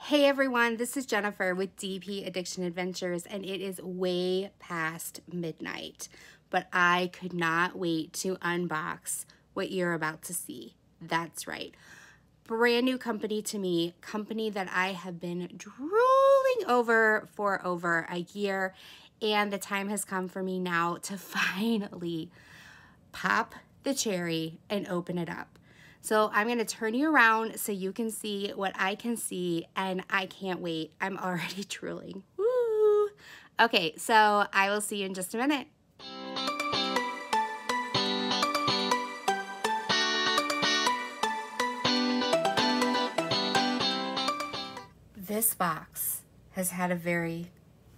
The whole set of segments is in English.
Hey everyone, this is Jennifer with DP Addiction Adventures, and it is way past midnight, but I could not wait to unbox what you're about to see. That's right. Brand new company to me, company that I have been drooling over for over a year, and the time has come for me now to finally pop the cherry and open it up. So I'm to turn you around so you can see what I can see and I can't wait. I'm already drooling. Woo! Okay, so I will see you in just a minute. This box has had a very,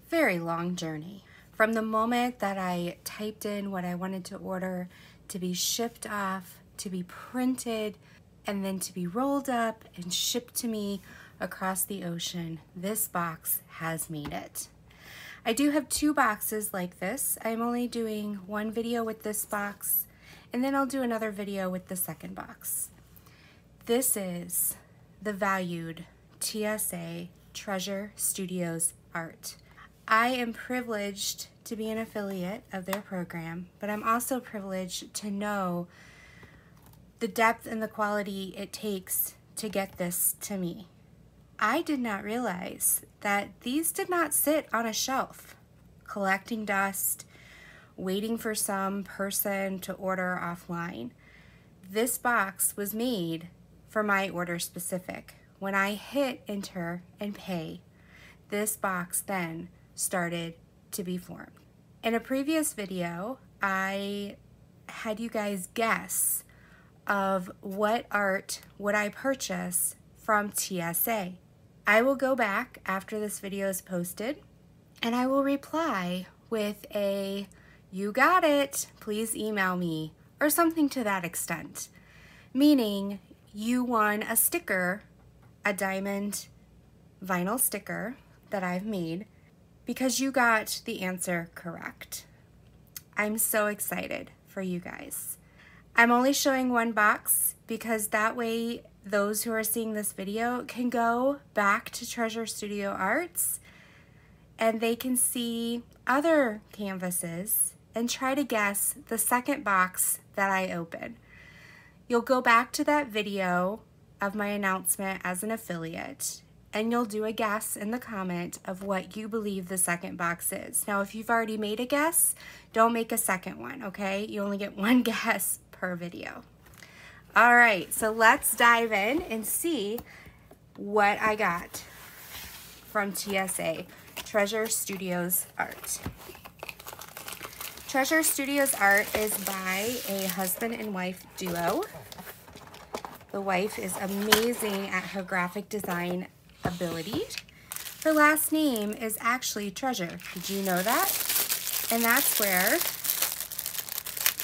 very long journey. From the moment that I typed in what I wanted to order to be shipped off to be printed and then to be rolled up and shipped to me across the ocean. This box has made it. I do have two boxes like this. I'm only doing one video with this box and then I'll do another video with the second box. This is the valued TSA Treasure Studios art. I am privileged to be an affiliate of their program, but I'm also privileged to know the depth and the quality it takes to get this to me. I did not realize that these did not sit on a shelf collecting dust, waiting for some person to order offline. This box was made for my order specific. When I hit enter and pay, this box then started to be formed. In a previous video, I had you guys guess of what art would I purchase from TSA. I will go back after this video is posted and I will reply with a you got it, please email me or something to that extent. Meaning you won a sticker, a diamond vinyl sticker that I've made because you got the answer correct. I'm so excited for you guys. I'm only showing one box because that way those who are seeing this video can go back to Treasure Studio Arts and they can see other canvases and try to guess the second box that I open. You'll go back to that video of my announcement as an affiliate and you'll do a guess in the comment of what you believe the second box is. Now, if you've already made a guess, don't make a second one, okay? You only get one guess per video. All right, so let's dive in and see what I got from TSA, Treasure Studios Art. Treasure Studios Art is by a husband and wife duo. The wife is amazing at her graphic design ability. Her last name is actually Treasure. Did you know that? And that's where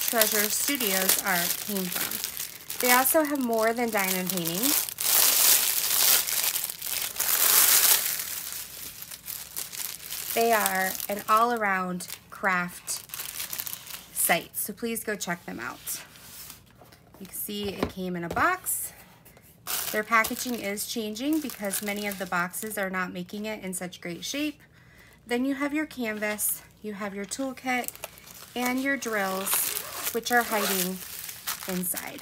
Treasure Studios art came from. They also have more than diamond painting. They are an all-around craft site, so please go check them out. You can see it came in a box. Their packaging is changing because many of the boxes are not making it in such great shape. Then you have your canvas, you have your toolkit, and your drills which are hiding inside.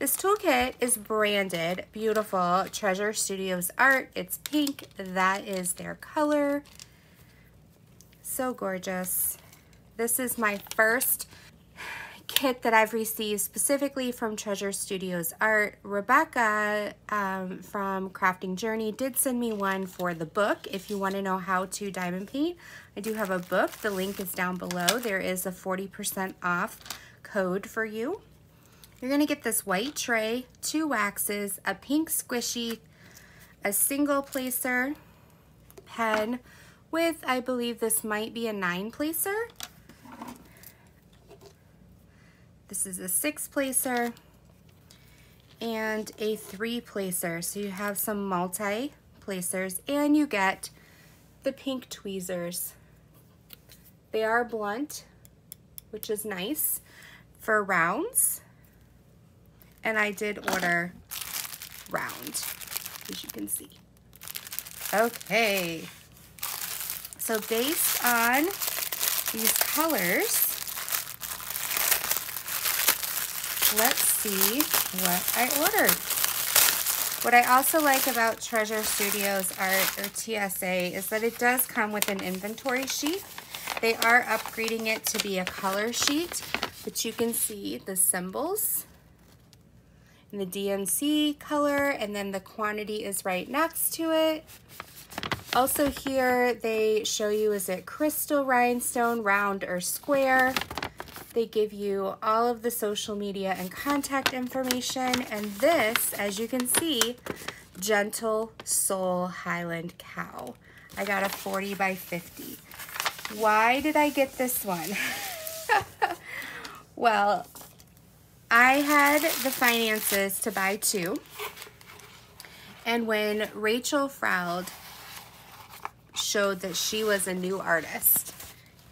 This toolkit is branded Beautiful Treasure Studios Art. It's pink. That is their color. So gorgeous. This is my first kit that I've received specifically from Treasure Studios Art. Rebecca um, from Crafting Journey did send me one for the book. If you want to know how to diamond paint, I do have a book. The link is down below. There is a 40% off code for you. You're going to get this white tray, two waxes, a pink squishy, a single placer pen with, I believe this might be a nine placer. This is a six placer and a three placer. So you have some multi placers and you get the pink tweezers. They are blunt, which is nice for rounds. And I did order round. as you can see. Okay. So based on these colors, let's see what I ordered. What I also like about Treasure Studios Art, or TSA, is that it does come with an inventory sheet. They are upgrading it to be a color sheet, but you can see the symbols in the DMC color, and then the quantity is right next to it. Also here, they show you, is it crystal, rhinestone, round, or square? They give you all of the social media and contact information. And this, as you can see, Gentle Soul Highland Cow. I got a 40 by 50. Why did I get this one? well, I had the finances to buy two. And when Rachel Froud showed that she was a new artist,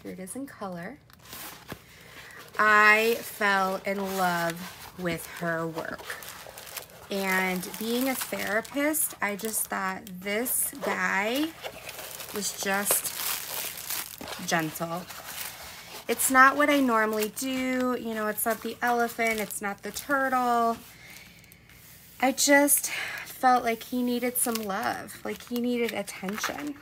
here it is in color, I fell in love with her work. And being a therapist, I just thought this guy was just gentle. It's not what I normally do. You know, it's not the elephant, it's not the turtle. I just felt like he needed some love, like he needed attention.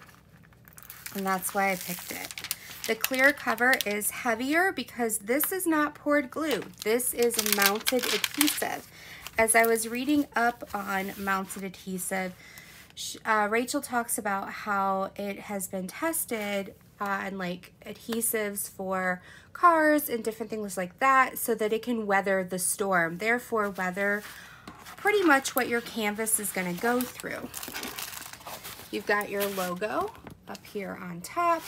And that's why I picked it. The clear cover is heavier because this is not poured glue. This is mounted adhesive. As I was reading up on mounted adhesive, uh, Rachel talks about how it has been tested on like adhesives for cars and different things like that so that it can weather the storm. Therefore, weather pretty much what your canvas is going to go through. You've got your logo up here on top.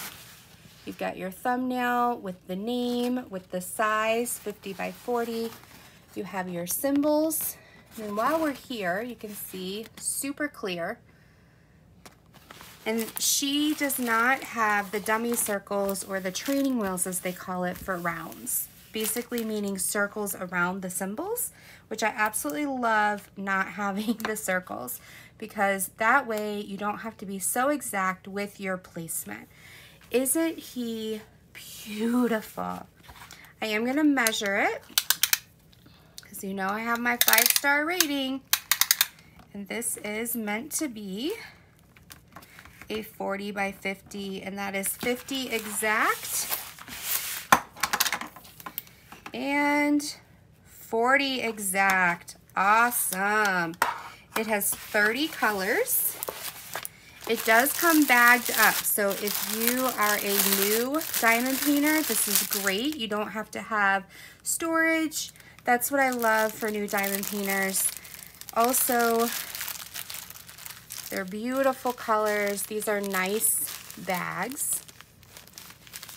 You've got your thumbnail with the name, with the size, 50 by 40. You have your symbols. And while we're here, you can see super clear. And she does not have the dummy circles or the training wheels as they call it for rounds. Basically meaning circles around the symbols, which I absolutely love not having the circles because that way you don't have to be so exact with your placement. Isn't he beautiful? I am going to measure it because you know I have my five star rating. And this is meant to be a 40 by 50 and that is 50 exact and 40 exact. Awesome. It has 30 colors. It does come bagged up, so if you are a new diamond painter, this is great. You don't have to have storage. That's what I love for new diamond painters. Also, they're beautiful colors. These are nice bags.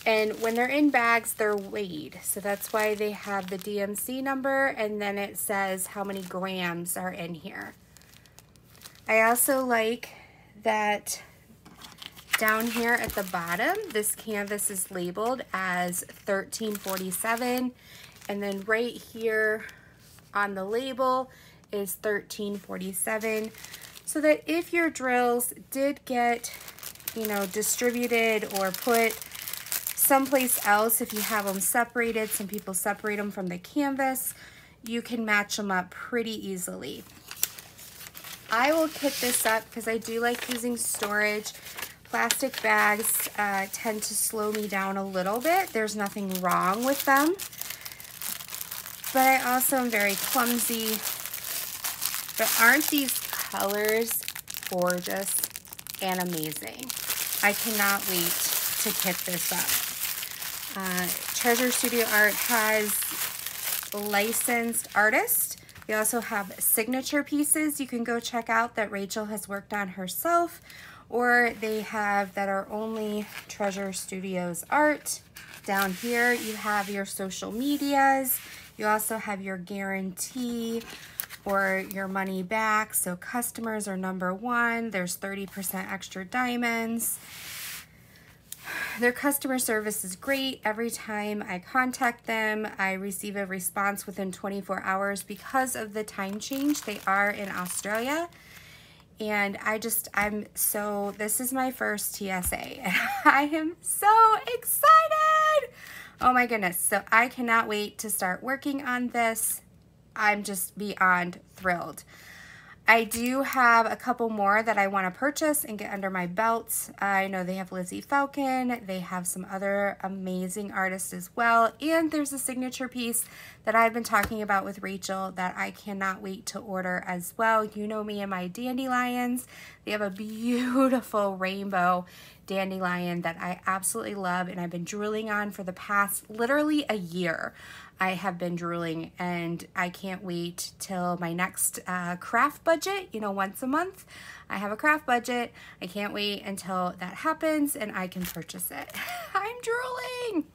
And when they're in bags, they're weighed. So that's why they have the DMC number and then it says how many grams are in here. I also like that down here at the bottom, this canvas is labeled as 1347. And then right here on the label is 1347. So that if your drills did get, you know, distributed or put someplace else, if you have them separated, some people separate them from the canvas, you can match them up pretty easily. I will kit this up because I do like using storage. Plastic bags uh, tend to slow me down a little bit. There's nothing wrong with them. But I also am very clumsy. But aren't these colors gorgeous and amazing? I cannot wait to kit this up. Uh, Treasure Studio Art has licensed artists we also have signature pieces you can go check out that Rachel has worked on herself, or they have that are only Treasure Studios art. Down here, you have your social medias. You also have your guarantee or your money back. So customers are number one. There's 30% extra diamonds. Their customer service is great. Every time I contact them, I receive a response within 24 hours because of the time change. They are in Australia And I just, I'm so, this is my first TSA. I am so excited. Oh my goodness. So I cannot wait to start working on this. I'm just beyond thrilled. I do have a couple more that I want to purchase and get under my belt. I know they have Lizzie Falcon. They have some other amazing artists as well. And there's a signature piece that I've been talking about with Rachel that I cannot wait to order as well. You know me and my dandelions. They have a beautiful rainbow dandelion that I absolutely love and I've been drooling on for the past literally a year. I have been drooling and I can't wait till my next uh, craft budget, you know, once a month. I have a craft budget. I can't wait until that happens and I can purchase it. I'm drooling.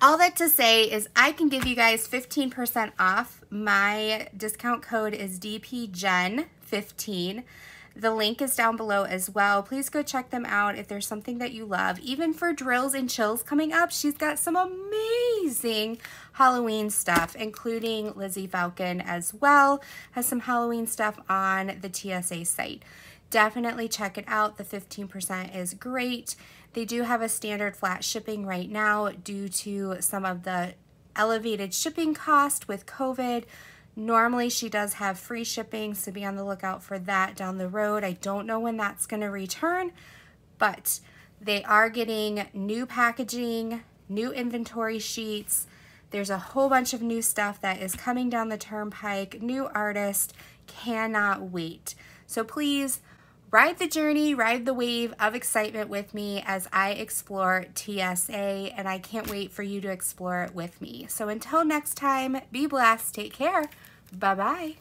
All that to say is I can give you guys 15% off. My discount code is DPJEN15. The link is down below as well. Please go check them out if there's something that you love. Even for drills and chills coming up, she's got some amazing Halloween stuff, including Lizzie Falcon as well, has some Halloween stuff on the TSA site. Definitely check it out. The 15% is great. They do have a standard flat shipping right now due to some of the elevated shipping cost with COVID. Normally she does have free shipping, so be on the lookout for that down the road. I don't know when that's gonna return, but they are getting new packaging, new inventory sheets. There's a whole bunch of new stuff that is coming down the turnpike, new artist, cannot wait. So please ride the journey, ride the wave of excitement with me as I explore TSA, and I can't wait for you to explore it with me. So until next time, be blessed, take care, bye bye.